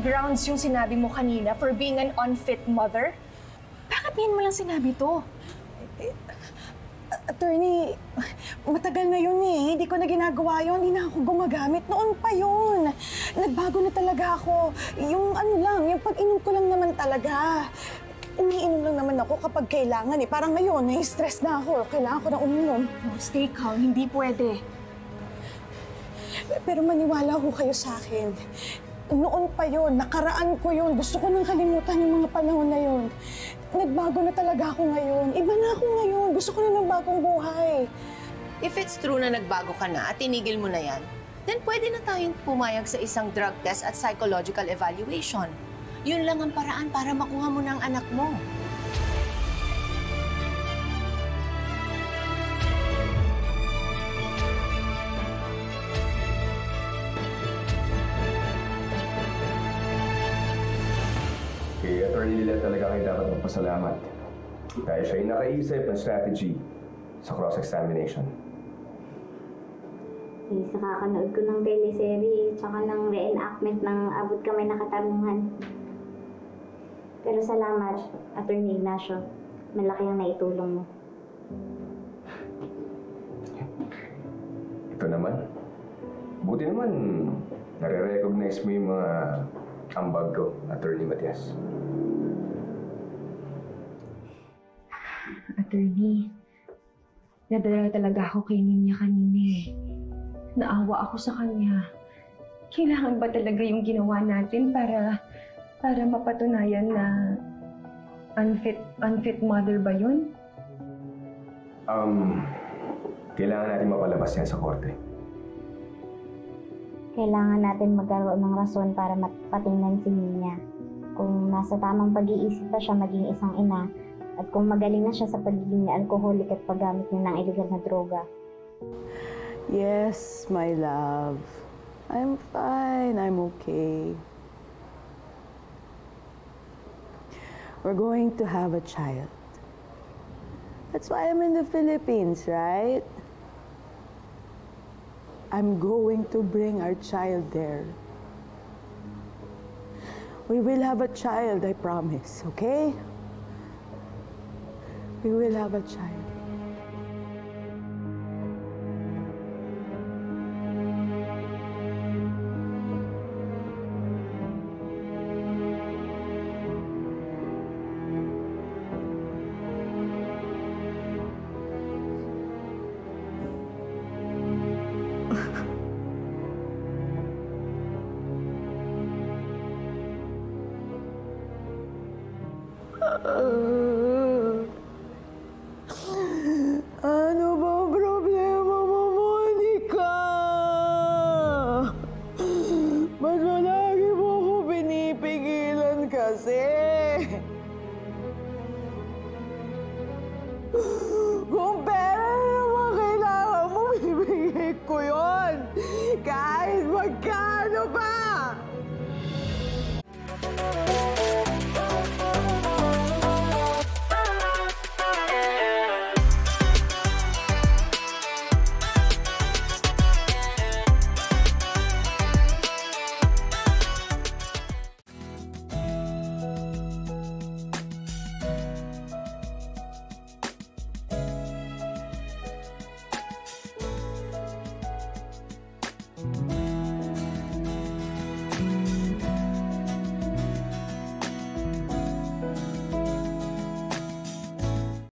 grounds yung sinabi mo kanina for being an unfit mother? Bakit ngayon mo lang sinabi to? Attorney, matagal na yun eh. Hindi ko na ginagawa yun. Hindi na ako gumagamit. Noon pa yun. Nagbago na talaga ako. Yung ano lang, yung pag-inom ko lang naman talaga. Umiinom lang naman ako kapag kailangan eh. Parang ngayon, nai-stress na ako. Kailangan ko na uminom. No, stay calm. Hindi pwede. Pero maniwala ho kayo sa akin. Noon pa yun, nakaraan ko yun. Gusto ko nang kalimutan yung mga panahon na yun. Nagbago na talaga ako ngayon. Iba na ako ngayon. Gusto ko na ng bagong buhay. If it's true na nagbago ka na at tinigil mo na yan, then pwede na tayong pumayag sa isang drug test at psychological evaluation. Yun lang ang paraan para makuha mo ng anak mo. Kayo dapat magpasalamat. Dahil siya yung nakaisip ng strategy sa cross-examination. Eh, sa kakanood ko ng teleserye, tsaka ng reenactment ng Abot Kamay na Katarungan. Pero salamat, Attorney Ignacio. Malaki ang naitulong mo. Ito naman. Buti naman, nare-recognize mo yung mga ambag ko, Attorney Matias. Attorney, nadala talaga ako kay Ninya kanina eh. Naawa ako sa kanya. Kailangan ba talaga yung ginawa natin para para mapatunayan na unfit unfit mother ba yun? Um, kailangan natin mapalabas yan sa korte. Kailangan natin magkaroon ng rason para mapatingnan si Nina. Kung nasa tamang pag-iisip pa siya maging isang ina, at kung magaling na siya sa pagiging alcoholic at paggamit niya ng illegal na droga. Yes, my love. I'm fine. I'm okay. We're going to have a child. That's why I'm in the Philippines, right? I'm going to bring our child there. We will have a child, I promise, okay? We will have a child. Ano pera naman